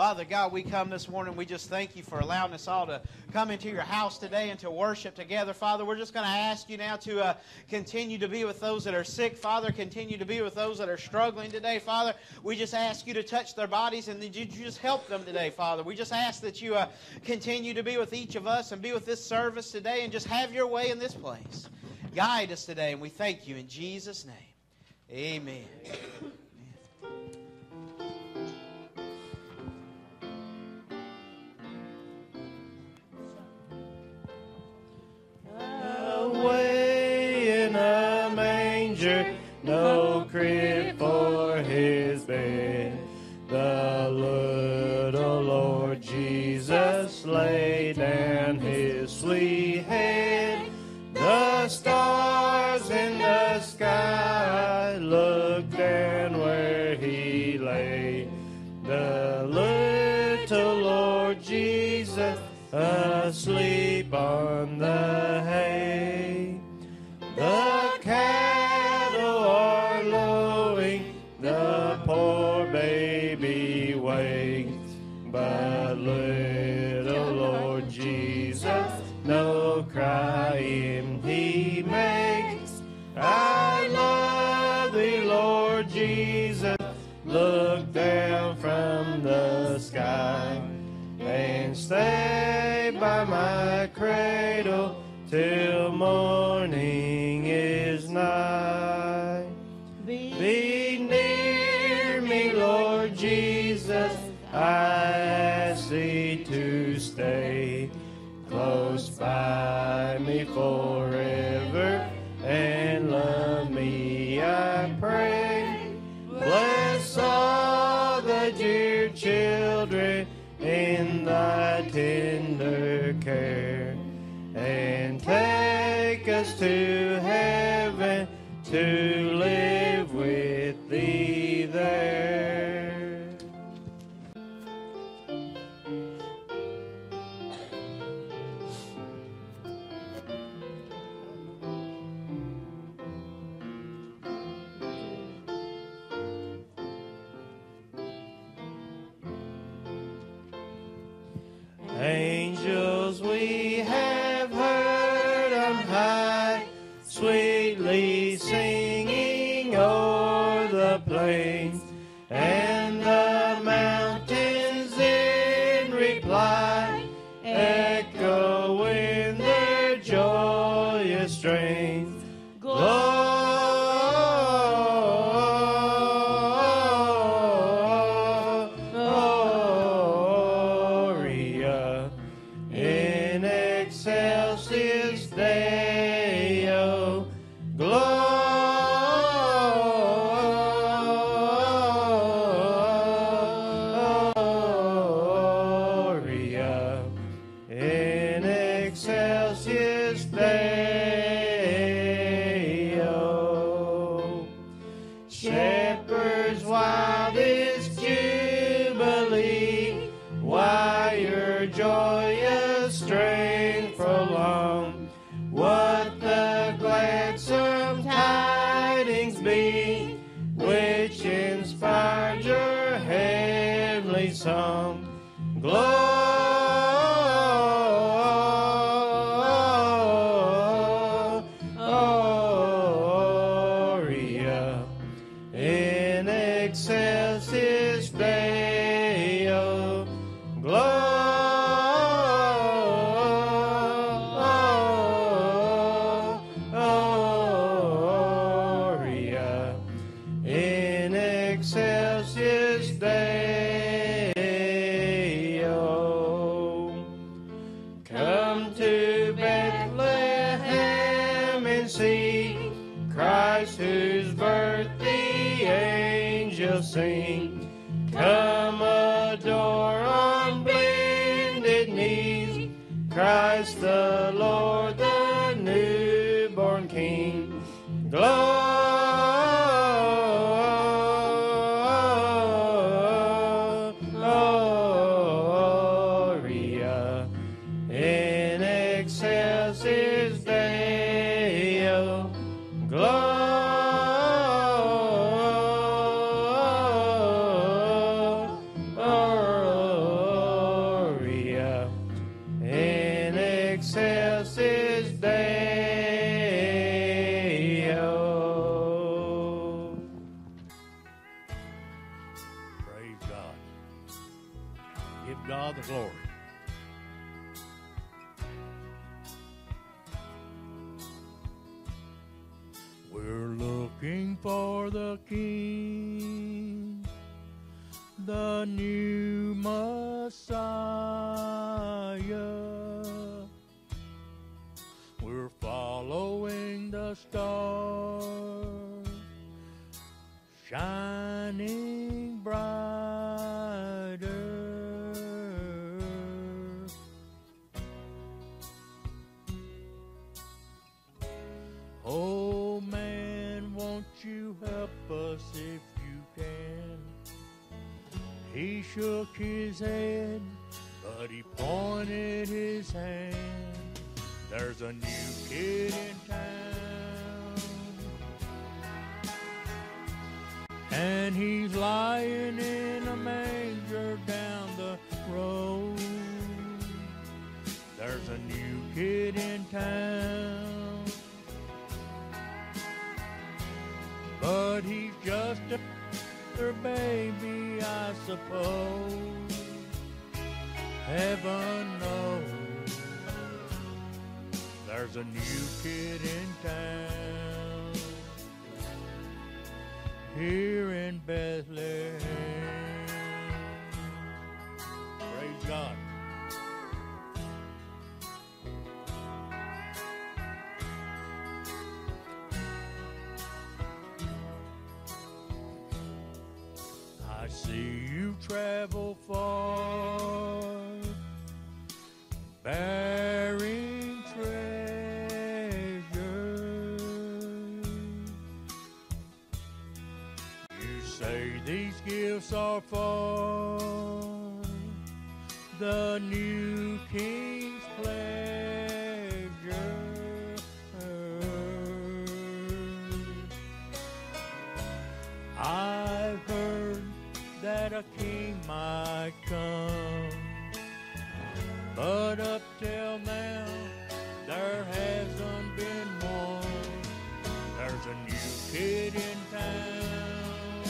Father God, we come this morning. We just thank you for allowing us all to come into your house today and to worship together. Father, we're just going to ask you now to uh, continue to be with those that are sick. Father, continue to be with those that are struggling today. Father, we just ask you to touch their bodies and that you just help them today, Father. We just ask that you uh, continue to be with each of us and be with this service today and just have your way in this place. Guide us today, and we thank you in Jesus' name. Amen. On the hay. Whose birth the angels sing. Come adore on bended knees Christ the Lord, the newborn King. Gloria you can? He shook his head, but he pointed his hand. There's a new kid in town, and he's lying in a manger down the road. There's a new kid in town. But he's just another baby, I suppose. Heaven knows there's a new kid in town here in Bethlehem. That a king might come, but up till now there hasn't been one. There's a new kid in town,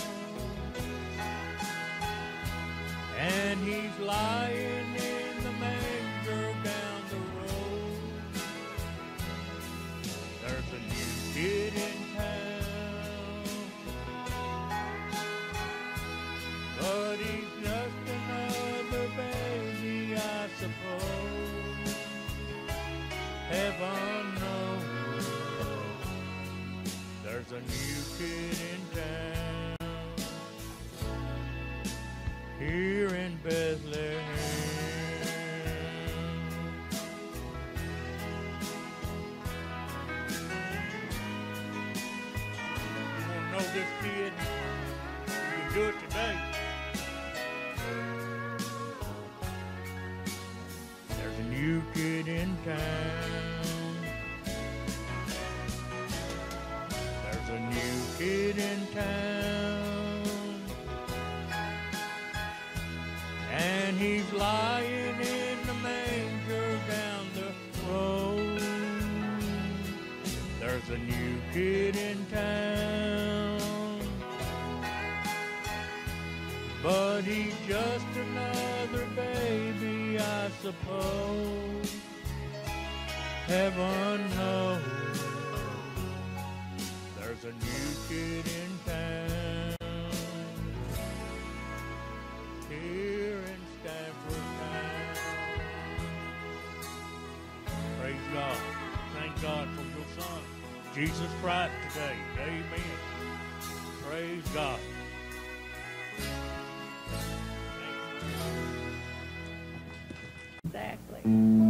and he's lying in the manger down the road. There's a new kid Heaven knows there's a new kid in town here in Bethlehem. You know this kid? You can do it today. There's a new kid in town. Town. And he's lying in the manger down the road. There's a new kid in town. But he's just another baby, I suppose. Heaven knows there's a new kid in town here in Stanford town. Praise God. Thank God for your son, Jesus Christ today. Amen. Praise God. Exactly.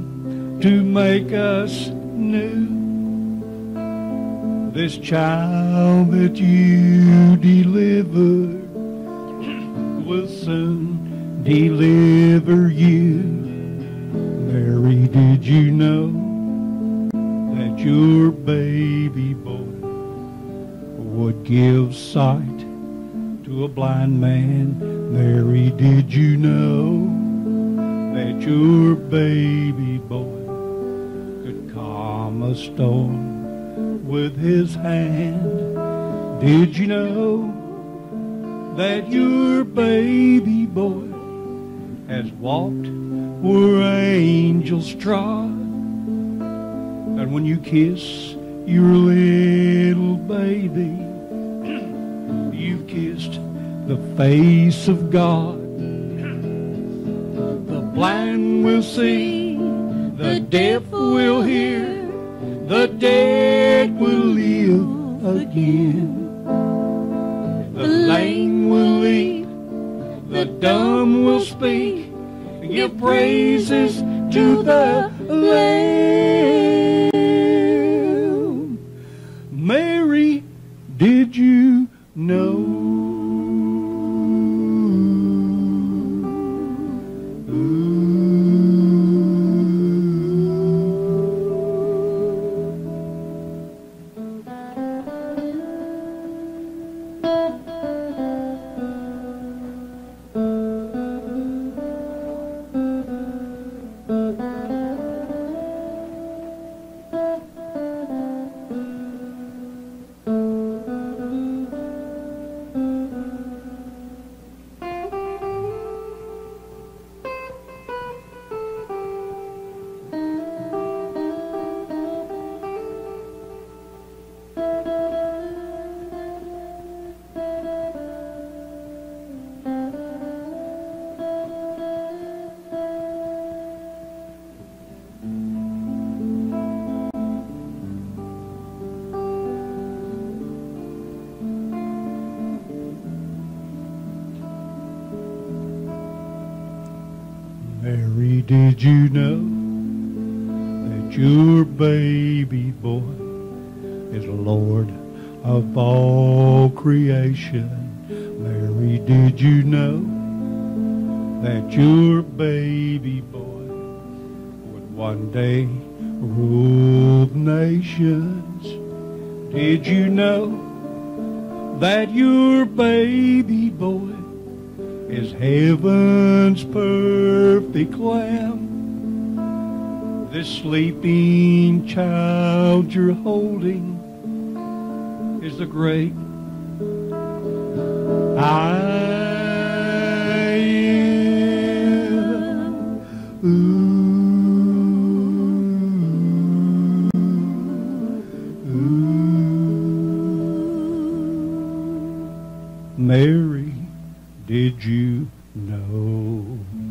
to make us new. This child that you delivered will soon deliver you. Mary, did you know that your baby boy would give sight to a blind man? Mary, did you know that your baby boy could calm a storm with his hand? Did you know that your baby boy has walked where angels trod? And when you kiss your little baby, you've kissed the face of God. The blind will see, the deaf will hear, the dead will live again. The lame will leap, the dumb will speak, and give praises to the Lamb. Did you know that your baby boy is Lord of all creation? Mary, did you know that your baby boy would one day rule nations? Did you know that your baby boy is heaven's perfect lamb. This sleeping child you're holding is the great I am. Ooh. Mary, did you know?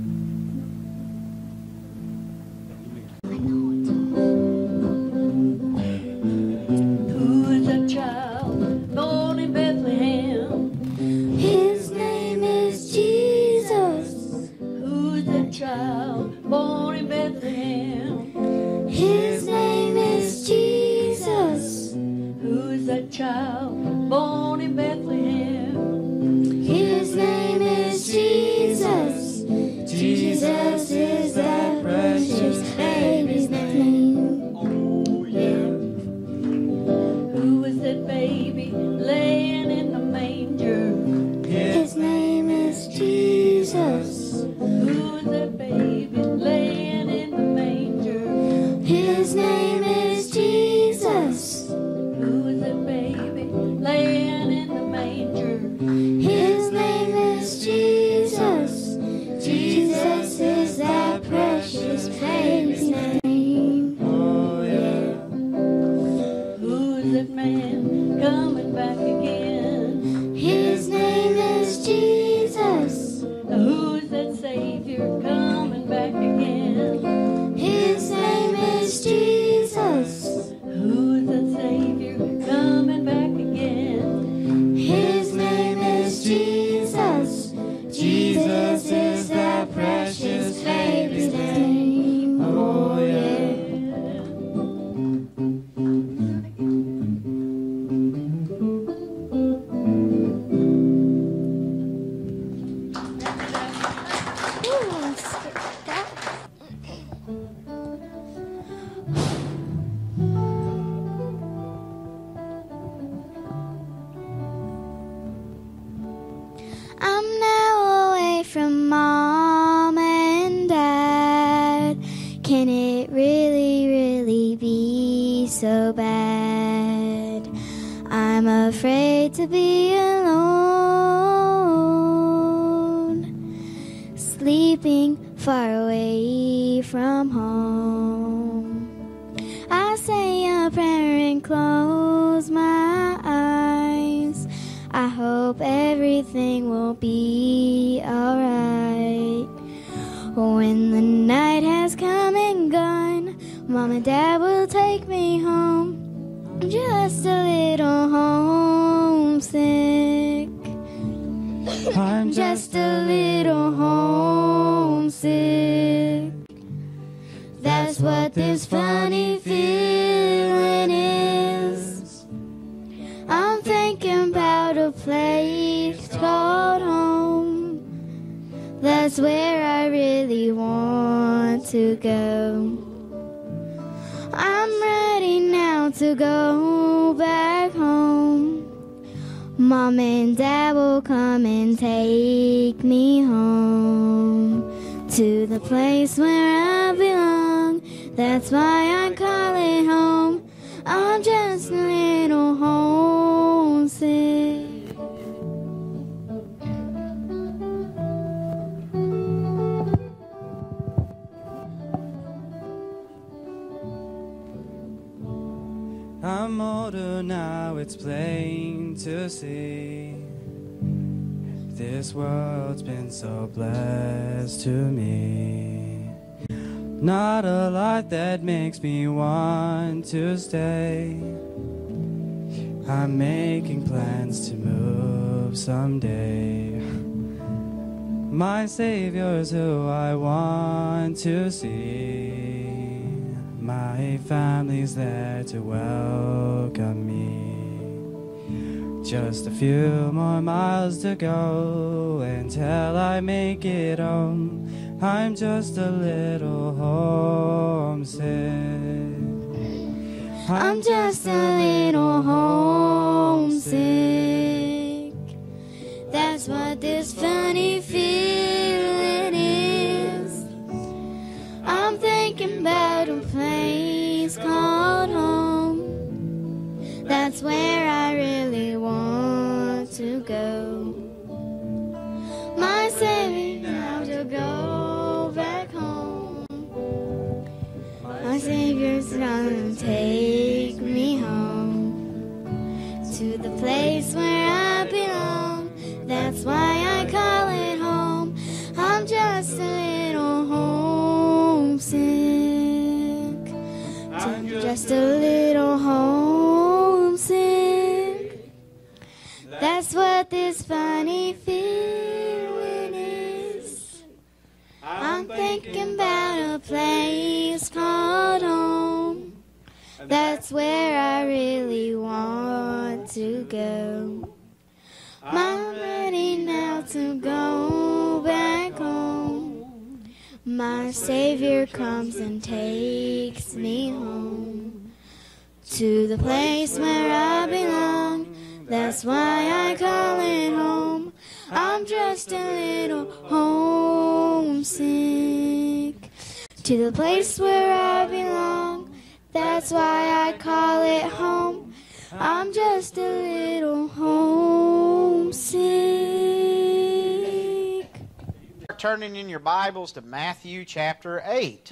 That's where I really want to go. I'm ready now to go back home. Mom and Dad will come and take me home to the place where I belong. That's why I call it home. I'm just a little homesick. Older now, it's plain to see. This world's been so blessed to me. Not a lot that makes me want to stay. I'm making plans to move someday. My Savior's who I want to see. My family's there to welcome me. Just a few more miles to go until I make it home. I'm just a little homesick. I'm just a little homesick. That's what this funny That's where I really want to go. I'm ready now to go back home. My Savior comes and takes me home to the place where I belong. That's why I call it home. I'm just a little homesick to the place where I belong. That's why I call it home. I'm just a little homesick. Turning in your Bibles to Matthew chapter 8.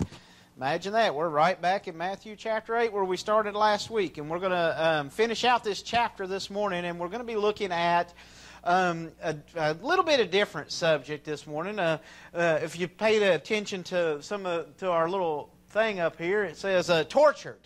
Imagine that. We're right back in Matthew chapter 8 where we started last week. And we're going to um, finish out this chapter this morning. And we're going to be looking at um, a, a little bit of different subject this morning. Uh, uh, if you paid attention to some of, to our little thing up here, it says uh, tortured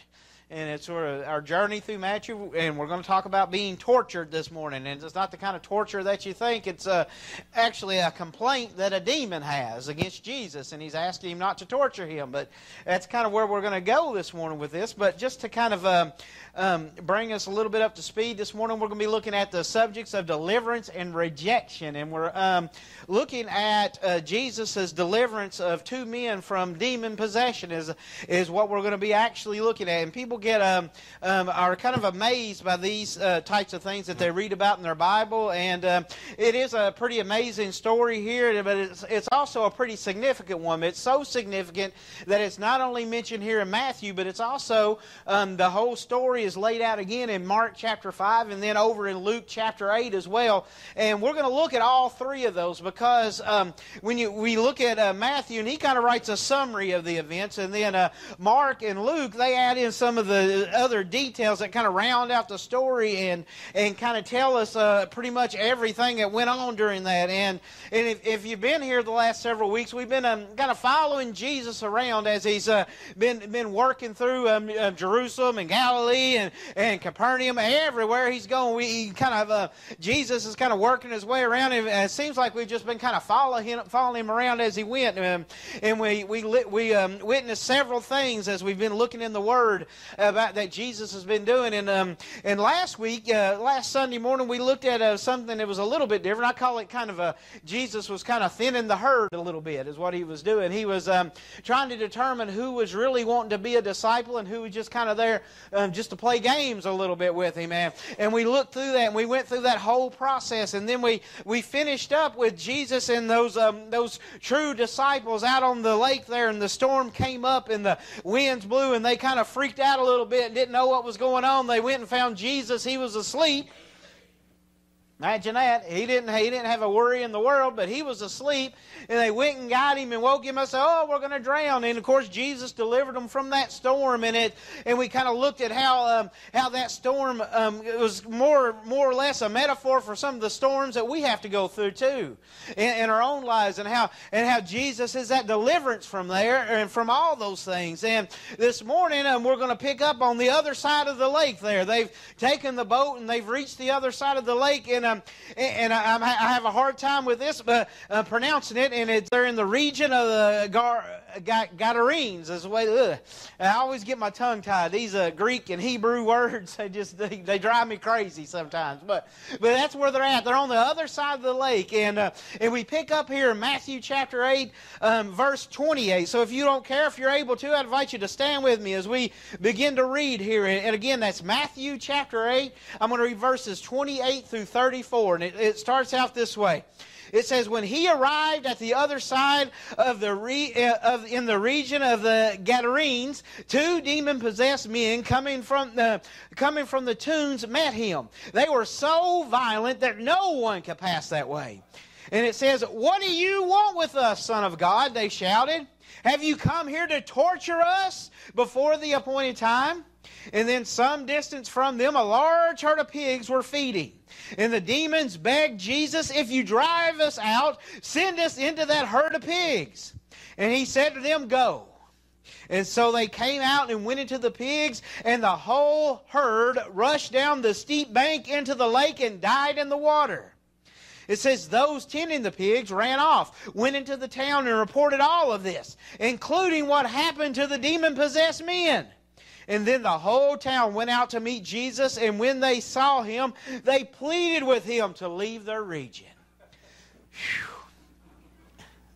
and it's sort of our journey through Matthew, and we're going to talk about being tortured this morning. And it's not the kind of torture that you think. It's uh, actually a complaint that a demon has against Jesus, and he's asking him not to torture him. But that's kind of where we're going to go this morning with this. But just to kind of um, um, bring us a little bit up to speed this morning, we're going to be looking at the subjects of deliverance and rejection, and we're um, looking at uh, Jesus' deliverance of two men from demon possession is is what we're going to be actually looking at. And people get um, um, are kind of amazed by these uh, types of things that they read about in their Bible, and um, it is a pretty amazing story here, but it's it's also a pretty significant one. It's so significant that it's not only mentioned here in Matthew, but it's also um, the whole story is laid out again in Mark chapter five, and then over in Luke chapter eight as well. And we're going to look at all three of those because um, when you we look at uh, Matthew, and he kind of writes a summary of the events, and then uh, Mark and Luke they add in some of the other details that kind of round out the story and and kind of tell us uh, pretty much everything that went on during that. And and if, if you've been here the last several weeks, we've been um, kind of following Jesus around as he's uh, been been working through um, uh, Jerusalem and Galilee and and Capernaum, everywhere he's going. We kind of uh, Jesus is kind of working his way around. And it seems like we've just been kind of following him, following him around as he went. Um, and we we we um, witnessed several things as we've been looking in the Word about that Jesus has been doing. And um, and last week, uh, last Sunday morning, we looked at uh, something that was a little bit different. I call it kind of a Jesus was kind of thinning the herd a little bit, is what he was doing. He was um, trying to determine who was really wanting to be a disciple and who was just kind of there um, just to play games a little bit with him, man. And we looked through that and we went through that whole process, and then we we finished up with Jesus and those um, those true disciples out on the lake there, and the storm came up and the winds blew, and they kind of freaked out a little bit didn't know what was going on. They went and found Jesus; he was asleep. Imagine that. He didn't, he didn't have a worry in the world, but he was asleep. And they went and got him and woke him up and said, Oh, we're going to drown. And of course, Jesus delivered them from that storm. And, it, and we kind of looked at how, um, how that storm um, was more, more or less a metaphor for some of the storms that we have to go through too in, in our own lives and how, and how Jesus is that deliverance from there and from all those things. And this morning, um, we're going to pick up on the other side of the lake there. They've taken the boat and they've reached the other side of the lake. And um, and I, I, have a hard time with this, but uh, pronouncing it, and it's, they're in the region of the Gar, Gadarenes. Is the way. Ugh. I always get my tongue tied. These uh, Greek and Hebrew words, they just they, they, drive me crazy sometimes. But but that's where they're at. They're on the other side of the lake, and uh, and we pick up here in Matthew chapter eight, um, verse twenty-eight. So if you don't care, if you're able to, I invite you to stand with me as we begin to read here. And again, that's Matthew chapter eight. I'm going to read verses twenty-eight through thirty-four, and it, it starts out this way. It says, when he arrived at the other side of the re, uh, of in the region of the Gadarenes, two demon-possessed men coming from the coming from the tombs met him. They were so violent that no one could pass that way. And it says, "What do you want with us, Son of God?" They shouted. Have you come here to torture us before the appointed time? And then some distance from them, a large herd of pigs were feeding. And the demons begged Jesus, If you drive us out, send us into that herd of pigs. And he said to them, Go. And so they came out and went into the pigs, and the whole herd rushed down the steep bank into the lake and died in the water. It says those tending the pigs ran off, went into the town, and reported all of this, including what happened to the demon possessed men. And then the whole town went out to meet Jesus, and when they saw him, they pleaded with him to leave their region.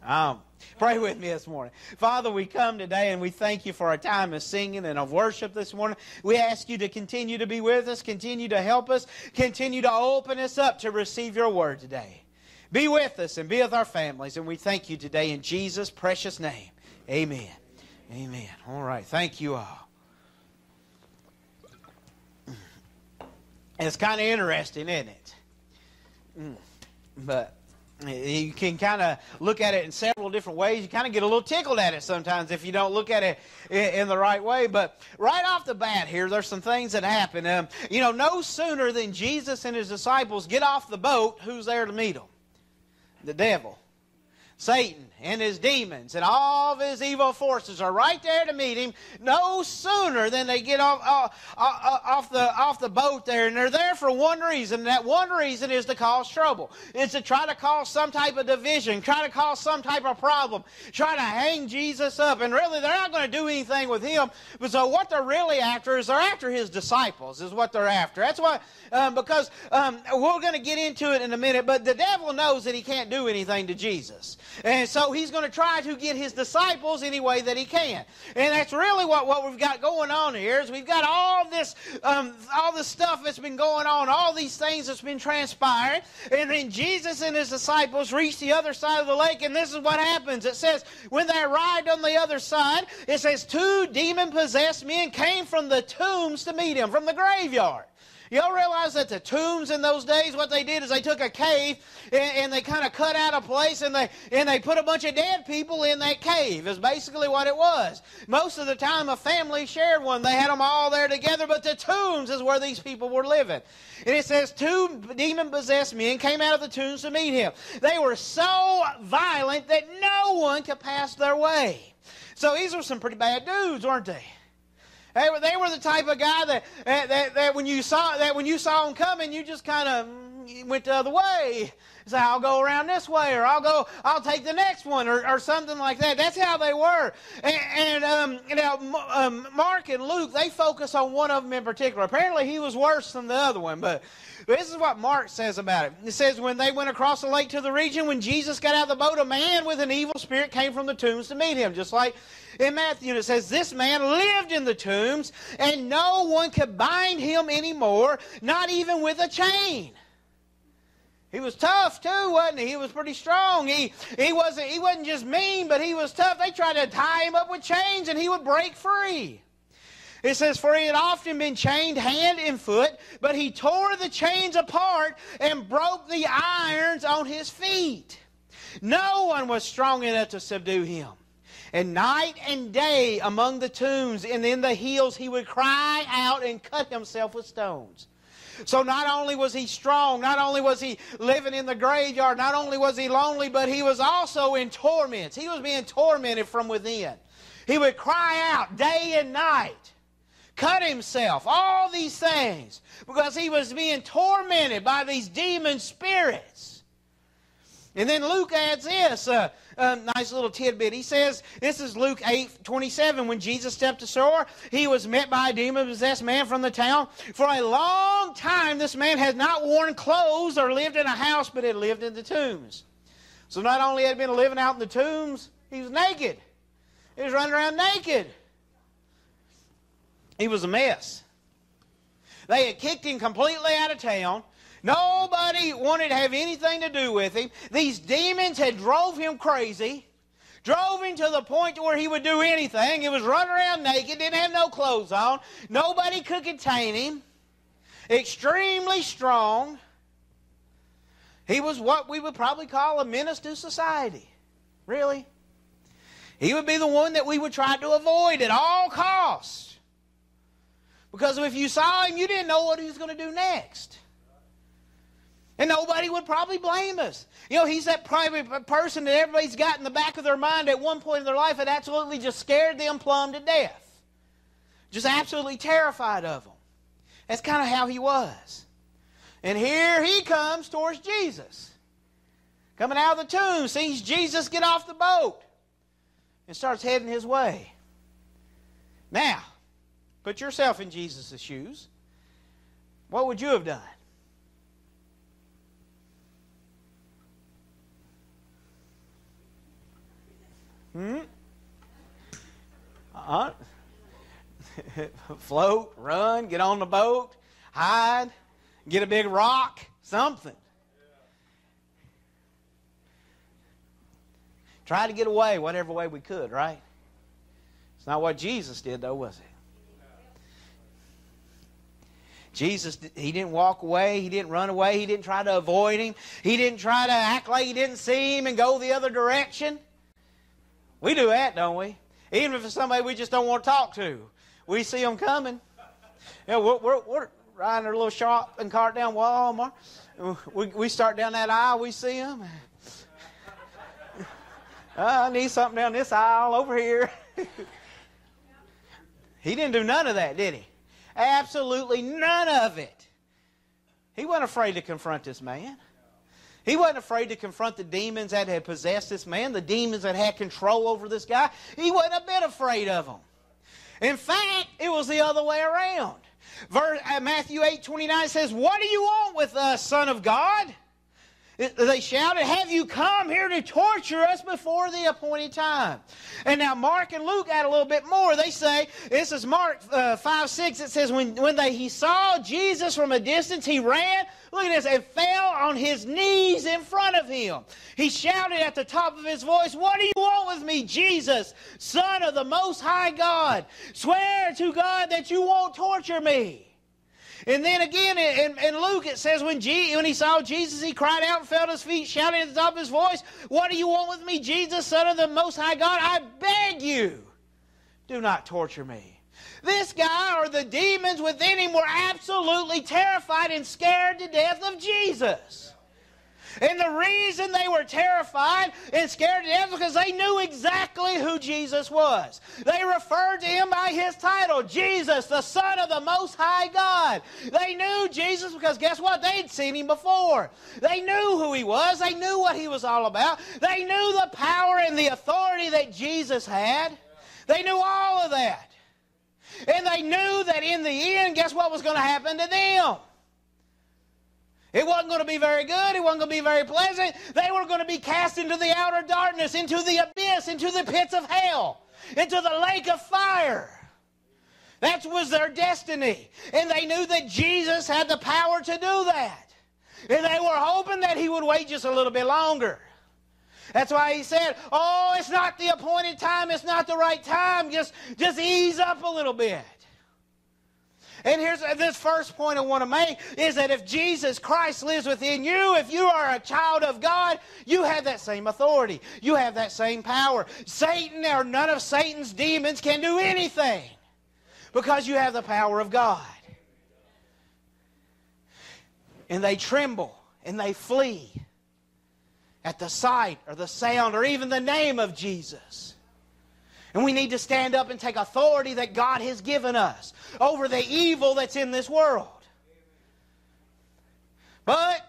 Um, pray with me this morning. Father, we come today and we thank you for our time of singing and of worship this morning. We ask you to continue to be with us, continue to help us, continue to open us up to receive your word today. Be with us and be with our families. And we thank you today in Jesus' precious name. Amen. Amen. All right. Thank you all. It's kind of interesting, isn't it? Mm. But you can kind of look at it in several different ways. You kind of get a little tickled at it sometimes if you don't look at it in, the right way. But right off the bat here, there's some things that happen. Um, you know, no sooner than Jesus and his disciples get off the boat, who's there to meet them? The devil. Satan and his demons and all of his evil forces are right there to meet him no sooner than they get off, uh, uh, off, the, off the boat there. And they're there for one reason. And that one reason is to cause trouble. It's to try to cause some type of division, try to cause some type of problem, try to hang Jesus up. And really, they're not going to do anything with him. But so what they're really after is they're after his disciples, is what they're after. That's why, um, because um, we're going to get into it in a minute, but the devil knows that he can't do anything to Jesus. And so he's going to try to get his disciples any way that he can. And that's really what, what we've got going on here is we've got all this um, all this stuff that's been going on, all these things that's been transpiring. And then Jesus and his disciples reach the other side of the lake, and this is what happens. It says, when they arrived on the other side, it says two demon-possessed men came from the tombs to meet him, from the graveyard. Y'all realize that the tombs in those days, what they did is they took a cave and, and they kind of cut out a place and they and they put a bunch of dead people in that cave. Is basically what it was. Most of the time, a family shared one. They had them all there together, but the tombs is where these people were living. And it says two demon possessed men came out of the tombs to meet him. They were so violent that no one could pass their way. So these were some pretty bad dudes, weren't they? They were, they were the type of guy that, that, that when you saw that when you saw them coming, you just kind of mm, went the other way. Say, I'll go around this way, or I'll go, I'll take the next one, or, or something like that. That's how they were. And, and um, you know, um, Mark and Luke, they focus on one of them in particular. Apparently, he was worse than the other one, but this is what Mark says about it. It says, when they went across the lake to the region, when Jesus got out of the boat, a man with an evil spirit came from the tombs to meet him, just like in Matthew, it says, This man lived in the tombs, and no one could bind him anymore, not even with a chain. He was tough too, wasn't he? He was pretty strong. He he wasn't he wasn't just mean, but he was tough. They tried to tie him up with chains and he would break free. It says, For he had often been chained hand and foot, but he tore the chains apart and broke the irons on his feet. No one was strong enough to subdue him. And night and day among the tombs and in the hills he would cry out and cut himself with stones. So not only was he strong, not only was he living in the graveyard, not only was he lonely, but he was also in torments. He was being tormented from within. He would cry out day and night, cut himself, all these things, because he was being tormented by these demon spirits. And then Luke adds this uh, uh, nice little tidbit. He says, This is Luke 8 27. When Jesus stepped ashore, he was met by a demon possessed man from the town. For a long time, this man had not worn clothes or lived in a house, but had lived in the tombs. So not only had been living out in the tombs, he was naked. He was running around naked. He was a mess. They had kicked him completely out of town. Nobody wanted to have anything to do with him. These demons had drove him crazy, drove him to the point where he would do anything. He was running around naked, didn't have no clothes on. Nobody could contain him. Extremely strong. He was what we would probably call a menace to society. Really? He would be the one that we would try to avoid at all costs. Because if you saw him, you didn't know what he was going to do next. And nobody would probably blame us. You know, he's that private person that everybody's got in the back of their mind at one point in their life that absolutely just scared them plumb to death. Just absolutely terrified of them. That's kind of how he was. And here he comes towards Jesus. Coming out of the tomb, sees Jesus get off the boat and starts heading his way. Now, put yourself in Jesus' shoes. What would you have done? Hmm? Uh-huh. Float, run, get on the boat, hide, get a big rock, something. Try to get away whatever way we could, right? It's not what Jesus did, though, was it? Jesus, he didn't walk away. He didn't run away. He didn't try to avoid him. He didn't try to act like he didn't see him and go the other direction. We do that, don't we? Even if it's somebody we just don't want to talk to, we see them coming. You know, we're, we're, we're riding our little shopping cart down Walmart. We, we start down that aisle, we see them. Ah, I need something down this aisle over here. he didn't do none of that, did he? Absolutely none of it. He wasn't afraid to confront this man. He wasn't afraid to confront the demons that had possessed this man, the demons that had control over this guy. He wasn't a bit afraid of them. In fact, it was the other way around. Verse, uh, Matthew 8 29 says, What do you want with us, Son of God? They shouted, Have you come here to torture us before the appointed time? And now Mark and Luke add a little bit more. They say, this is Mark uh, 5 6, it says, When, when they, he saw Jesus from a distance, he ran, look at this, and fell on his knees in front of him. He shouted at the top of his voice, What do you want with me, Jesus, Son of the Most High God? Swear to God that you won't torture me. And then again in, in Luke it says when, when he saw Jesus, he cried out and fell at his feet, shouting at the top of his voice, What do you want with me, Jesus, Son of the Most High God? I beg you, do not torture me. This guy or the demons within him were absolutely terrified and scared to death of Jesus. And the reason they were terrified and scared to death because they knew exactly who Jesus was. They referred to him by his title, Jesus, the Son of the Most High God. They knew Jesus because guess what? They'd seen him before. They knew who he was. They knew what he was all about. They knew the power and the authority that Jesus had. They knew all of that. And they knew that in the end, guess what was going to happen to them? It wasn't going to be very good. It wasn't going to be very pleasant. They were going to be cast into the outer darkness, into the abyss, into the pits of hell, into the lake of fire. That was their destiny. And they knew that Jesus had the power to do that. And they were hoping that he would wait just a little bit longer. That's why he said, Oh, it's not the appointed time, it's not the right time. Just, just ease up a little bit. And here's uh, this first point I want to make is that if Jesus Christ lives within you, if you are a child of God, you have that same authority. You have that same power. Satan or none of Satan's demons can do anything because you have the power of God. And they tremble and they flee at the sight or the sound or even the name of Jesus. And we need to stand up and take authority that God has given us over the evil that's in this world. But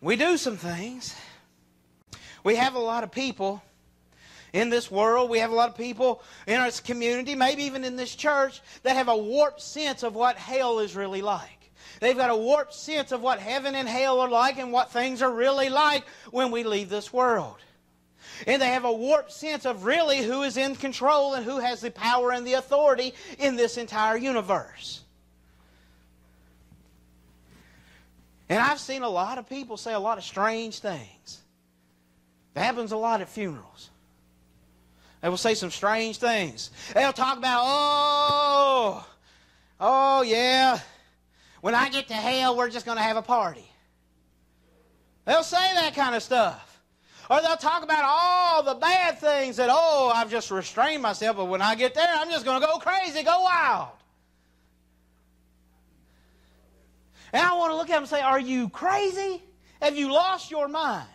we do some things. We have a lot of people in this world, we have a lot of people in our community, maybe even in this church, that have a warped sense of what hell is really like. They've got a warped sense of what heaven and hell are like and what things are really like when we leave this world. And they have a warped sense of really who is in control and who has the power and the authority in this entire universe. And I've seen a lot of people say a lot of strange things. That happens a lot at funerals. They will say some strange things. They'll talk about, oh, oh, yeah, when I get to hell, we're just going to have a party. They'll say that kind of stuff. Or they'll talk about all the bad things that, oh, I've just restrained myself, but when I get there, I'm just going to go crazy, go wild. And I want to look at them and say, Are you crazy? Have you lost your mind?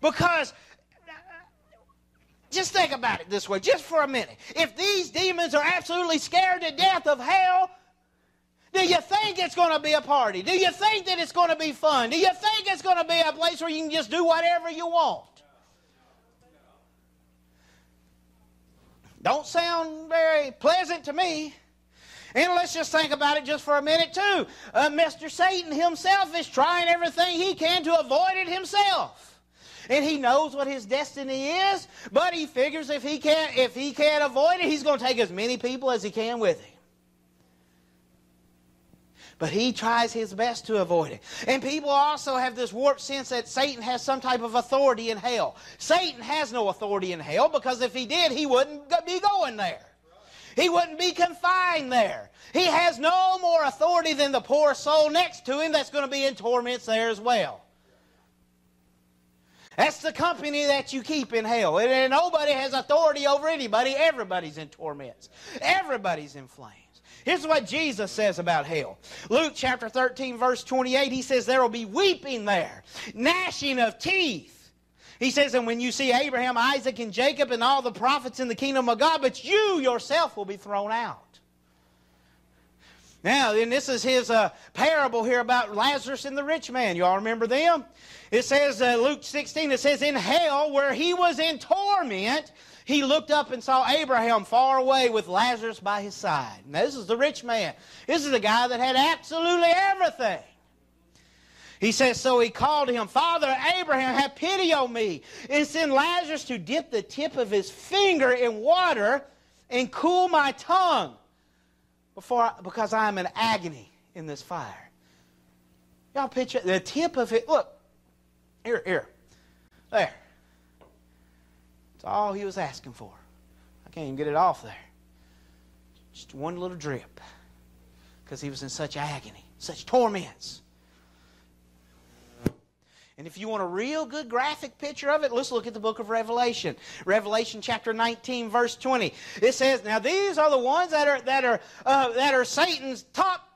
Because just think about it this way, just for a minute. If these demons are absolutely scared to death of hell, do you think it's going to be a party? Do you think that it's going to be fun? Do you think it's going to be a place where you can just do whatever you want? Don't sound very pleasant to me. And let's just think about it just for a minute, too. Uh, Mr. Satan himself is trying everything he can to avoid it himself. And he knows what his destiny is, but he figures if he can't, if he can't avoid it, he's going to take as many people as he can with him but he tries his best to avoid it. And people also have this warped sense that Satan has some type of authority in hell. Satan has no authority in hell because if he did, he wouldn't be going there. He wouldn't be confined there. He has no more authority than the poor soul next to him that's going to be in torments there as well. That's the company that you keep in hell. And nobody has authority over anybody. Everybody's in torments. Everybody's in flames. Here's what Jesus says about hell. Luke chapter 13, verse 28, he says, There will be weeping there, gnashing of teeth. He says, And when you see Abraham, Isaac, and Jacob, and all the prophets in the kingdom of God, but you yourself will be thrown out. Now, then this is his uh, parable here about Lazarus and the rich man. You all remember them? It says, uh, Luke 16, it says, In hell, where he was in torment, he looked up and saw Abraham far away with Lazarus by his side. Now, this is the rich man. This is the guy that had absolutely everything. He says, So he called him, Father Abraham, have pity on me, and send Lazarus to dip the tip of his finger in water and cool my tongue before I, because I am in agony in this fire. Y'all picture the tip of it. Look, here, here, there. It's all he was asking for. I can't even get it off there. Just one little drip because he was in such agony, such torments. And if you want a real good graphic picture of it, let's look at the book of Revelation. Revelation chapter 19, verse 20. It says, Now these are the ones that are that are uh, that are Satan's top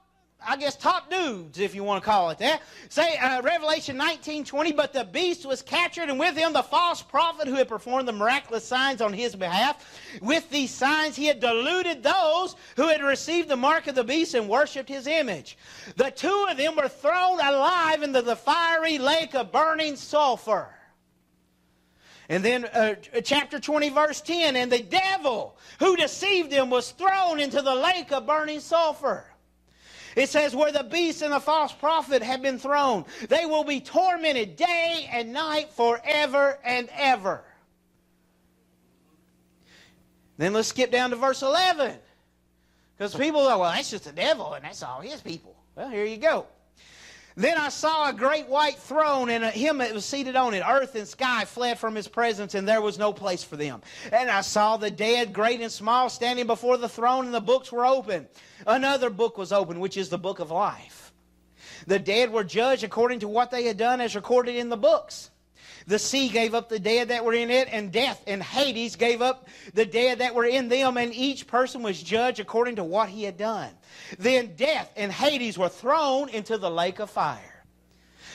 I guess top dudes, if you want to call it that. Say uh, Revelation 19, 20, but the beast was captured, and with him the false prophet who had performed the miraculous signs on his behalf. With these signs he had deluded those who had received the mark of the beast and worshipped his image. The two of them were thrown alive into the fiery lake of burning sulfur. And then uh, chapter 20, verse 10, and the devil who deceived them was thrown into the lake of burning sulfur. It says, where the beast and the false prophet have been thrown, they will be tormented day and night forever and ever. Then let's skip down to verse 11. Because people go, well, that's just the devil and that's all his people. Well, here you go. Then I saw a great white throne and him that was seated on it. Earth and sky fled from his presence, and there was no place for them. And I saw the dead, great and small, standing before the throne, and the books were open. Another book was open, which is the book of life. The dead were judged according to what they had done as recorded in the books. The sea gave up the dead that were in it, and death and Hades gave up the dead that were in them, and each person was judged according to what he had done. Then death and Hades were thrown into the lake of fire.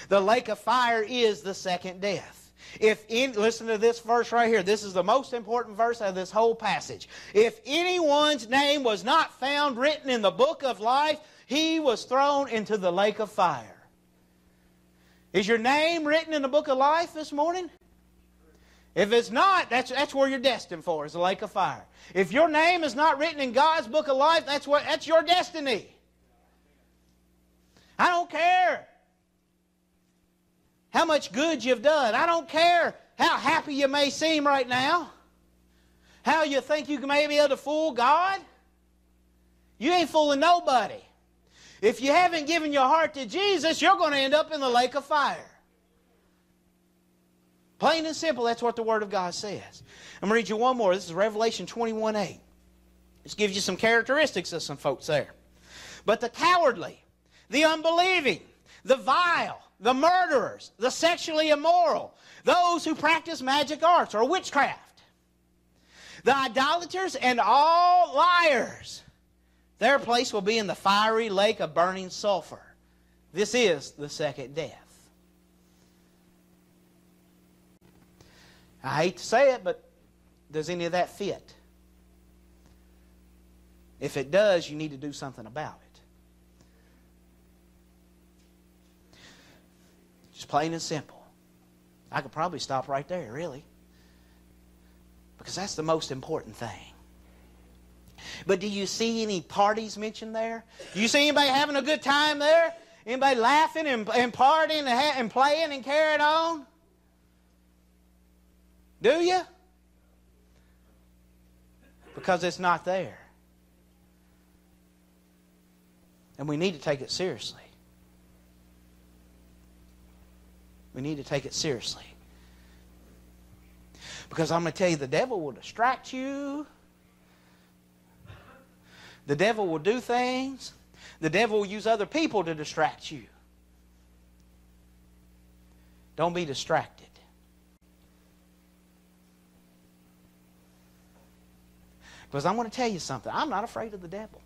The lake of fire is the second death. If listen to this verse right here. This is the most important verse of this whole passage. If anyone's name was not found written in the book of life, he was thrown into the lake of fire. Is your name written in the book of life this morning? If it's not, that's, that's where you're destined for, is the lake of fire. If your name is not written in God's book of life, that's, what, that's your destiny. I don't care how much good you've done. I don't care how happy you may seem right now, how you think you may be able to fool God. You ain't fooling nobody. If you haven't given your heart to Jesus, you're going to end up in the lake of fire. Plain and simple, that's what the Word of God says. I'm going to read you one more. This is Revelation 21 8. This gives you some characteristics of some folks there. But the cowardly, the unbelieving, the vile, the murderers, the sexually immoral, those who practice magic arts or witchcraft, the idolaters, and all liars, their place will be in the fiery lake of burning sulfur. This is the second death. I hate to say it, but does any of that fit? If it does, you need to do something about it. Just plain and simple. I could probably stop right there, really. Because that's the most important thing. But do you see any parties mentioned there? Do you see anybody having a good time there? Anybody laughing and, and partying and, ha- and playing and carrying on? Do you? Because it's not there. And we need to take it seriously. We need to take it seriously. Because I'm going to tell you, the devil will distract you. The devil will do things. The devil will use other people to distract you. Don't be distracted. Because I'm going to tell you something. I'm not afraid of the devil.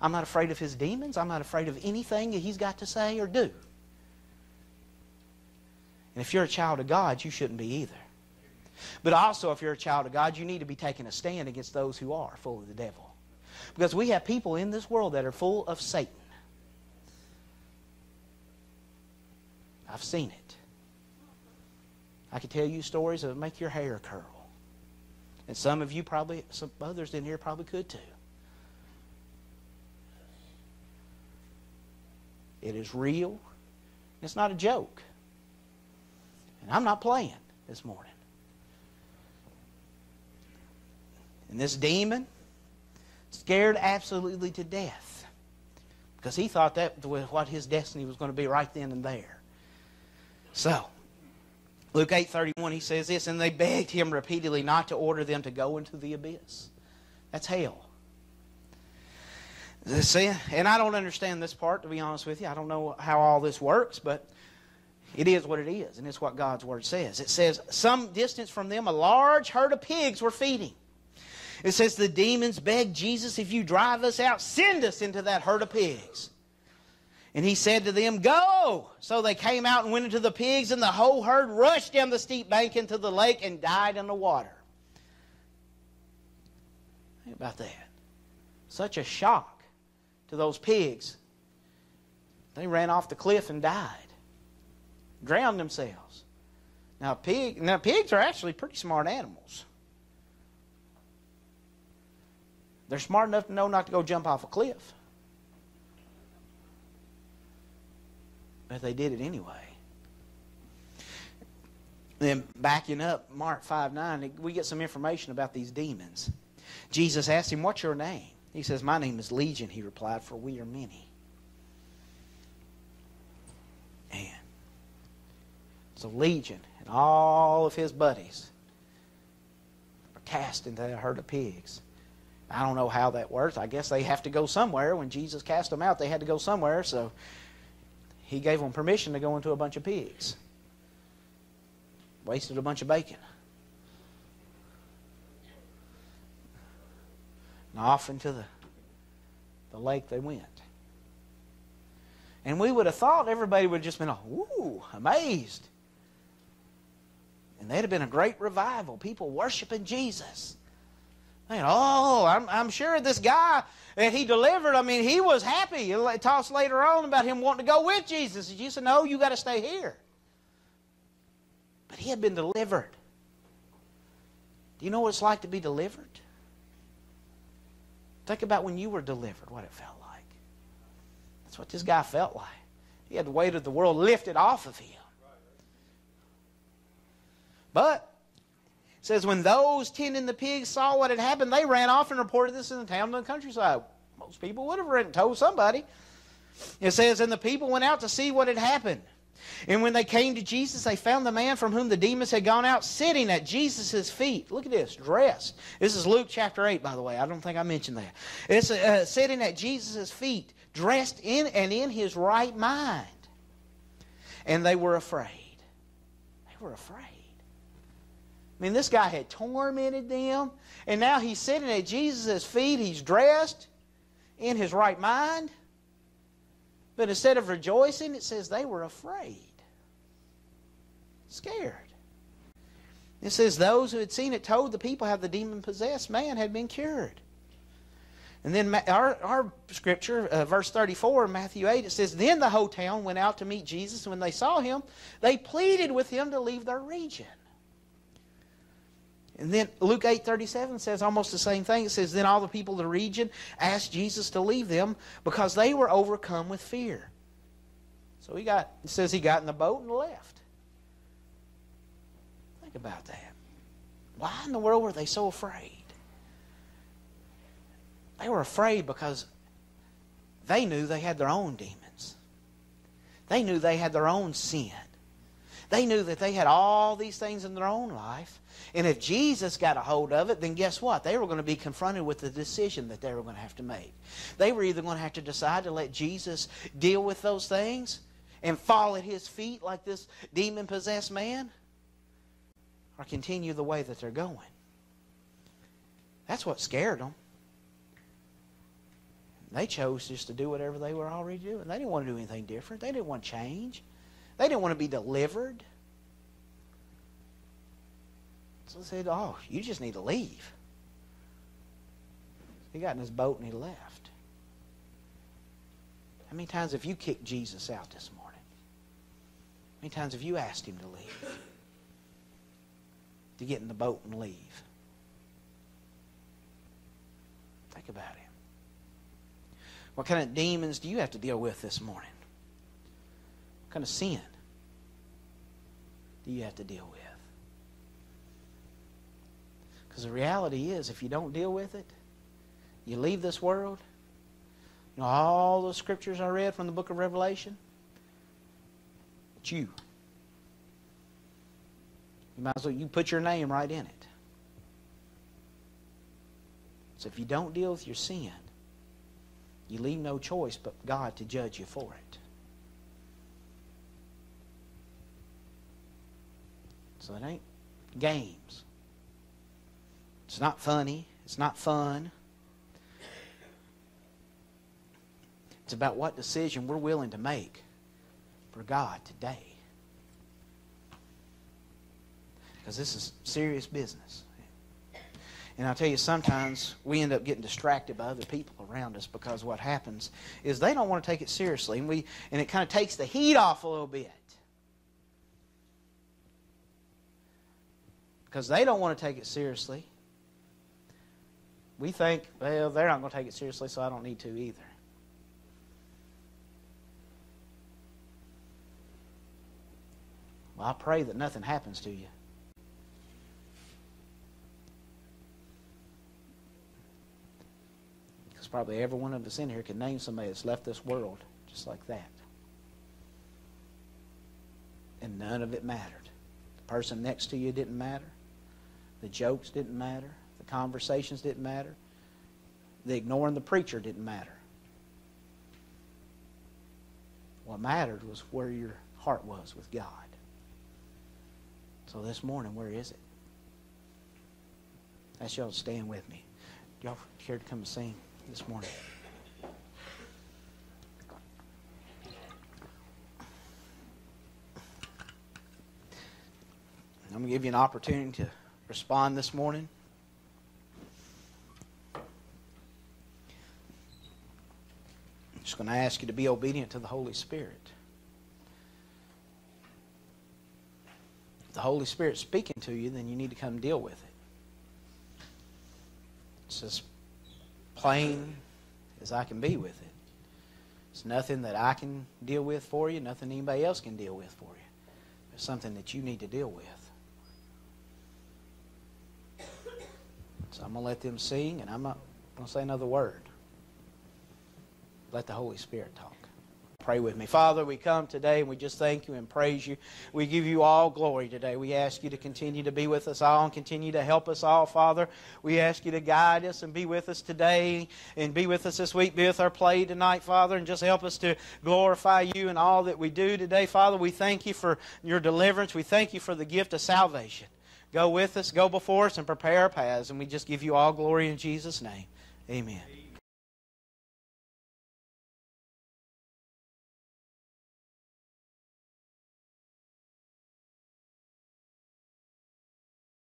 I'm not afraid of his demons. I'm not afraid of anything that he's got to say or do. And if you're a child of God, you shouldn't be either. But also, if you're a child of God, you need to be taking a stand against those who are full of the devil. Because we have people in this world that are full of Satan. I've seen it. I could tell you stories that make your hair curl. And some of you probably, some others in here probably could too. It is real. It's not a joke. And I'm not playing this morning. And this demon scared absolutely to death because he thought that was what his destiny was going to be right then and there. So, Luke 8:31 he says this and they begged him repeatedly not to order them to go into the abyss. That's hell. See, and I don't understand this part to be honest with you. I don't know how all this works, but it is what it is, and it's what God's word says. It says some distance from them a large herd of pigs were feeding. It says the demons begged Jesus, if you drive us out, send us into that herd of pigs. And he said to them, Go! So they came out and went into the pigs, and the whole herd rushed down the steep bank into the lake and died in the water. Think about that. Such a shock to those pigs. They ran off the cliff and died, drowned themselves. Now, pig, now pigs are actually pretty smart animals. They're smart enough to know not to go jump off a cliff. But they did it anyway. Then backing up, Mark 5 9, we get some information about these demons. Jesus asked him, What's your name? He says, My name is Legion, he replied, for we are many. And so Legion and all of his buddies are cast into a herd of pigs. I don't know how that works. I guess they have to go somewhere. When Jesus cast them out, they had to go somewhere. So he gave them permission to go into a bunch of pigs. Wasted a bunch of bacon. And off into the, the lake they went. And we would have thought everybody would have just been, ooh, amazed. And there'd have been a great revival. People worshiping Jesus. Man, oh, I'm, I'm sure this guy that he delivered, I mean, he was happy. It talks later on about him wanting to go with Jesus. Jesus said, no, you got to stay here. But he had been delivered. Do you know what it's like to be delivered? Think about when you were delivered, what it felt like. That's what this guy felt like. He had the weight of the world lifted off of him. But says when those tending the pigs saw what had happened, they ran off and reported this in the town and the countryside. Most people would have written, told somebody. It says, and the people went out to see what had happened. And when they came to Jesus, they found the man from whom the demons had gone out sitting at Jesus' feet. Look at this, dressed. This is Luke chapter 8, by the way. I don't think I mentioned that. It's uh, sitting at Jesus' feet, dressed in and in his right mind. And they were afraid. They were afraid. I mean, this guy had tormented them, and now he's sitting at Jesus' feet. He's dressed in his right mind. But instead of rejoicing, it says they were afraid, scared. It says those who had seen it told the people how the demon possessed man had been cured. And then our, our scripture, uh, verse 34, Matthew 8, it says, Then the whole town went out to meet Jesus. And when they saw him, they pleaded with him to leave their region. And then Luke 8:37 says almost the same thing. It says, Then all the people of the region asked Jesus to leave them because they were overcome with fear. So he got it says he got in the boat and left. Think about that. Why in the world were they so afraid? They were afraid because they knew they had their own demons. They knew they had their own sin. They knew that they had all these things in their own life. And if Jesus got a hold of it, then guess what? They were going to be confronted with the decision that they were going to have to make. They were either going to have to decide to let Jesus deal with those things and fall at his feet like this demon possessed man, or continue the way that they're going. That's what scared them. They chose just to do whatever they were already doing. They didn't want to do anything different. They didn't want to change. They didn't want to be delivered. So they said, Oh, you just need to leave. He got in his boat and he left. How many times have you kicked Jesus out this morning? How many times have you asked him to leave? To get in the boat and leave? Think about him. What kind of demons do you have to deal with this morning? Kind of sin do you have to deal with? Because the reality is, if you don't deal with it, you leave this world. You know, all those scriptures I read from the book of Revelation, it's you. You might as well you put your name right in it. So if you don't deal with your sin, you leave no choice but God to judge you for it. So it ain't games. It's not funny. It's not fun. It's about what decision we're willing to make for God today. Because this is serious business. And I'll tell you, sometimes we end up getting distracted by other people around us because what happens is they don't want to take it seriously. And, we, and it kind of takes the heat off a little bit. Because they don't want to take it seriously. We think, well, they're not going to take it seriously, so I don't need to either. Well, I pray that nothing happens to you. Because probably every one of us in here can name somebody that's left this world just like that. And none of it mattered. The person next to you didn't matter. The jokes didn't matter. The conversations didn't matter. The ignoring the preacher didn't matter. What mattered was where your heart was with God. So this morning, where is it? I y'all stand with me. Y'all care to come and sing this morning? I'm going to give you an opportunity to respond this morning. I'm just going to ask you to be obedient to the Holy Spirit. If the Holy Spirit's speaking to you, then you need to come deal with it. It's as plain as I can be with it. It's nothing that I can deal with for you, nothing anybody else can deal with for you. It's something that you need to deal with. So I'm going to let them sing, and I'm not going to say another word. Let the Holy Spirit talk. Pray with me. Father, we come today and we just thank you and praise you. We give you all glory today. We ask you to continue to be with us all and continue to help us all, Father. We ask you to guide us and be with us today and be with us this week. Be with our play tonight, Father, and just help us to glorify you in all that we do today, Father. We thank you for your deliverance. We thank you for the gift of salvation. Go with us, go before us, and prepare our paths. And we just give you all glory in Jesus' name. Amen.